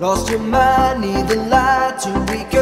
Lost your money, the light to recover.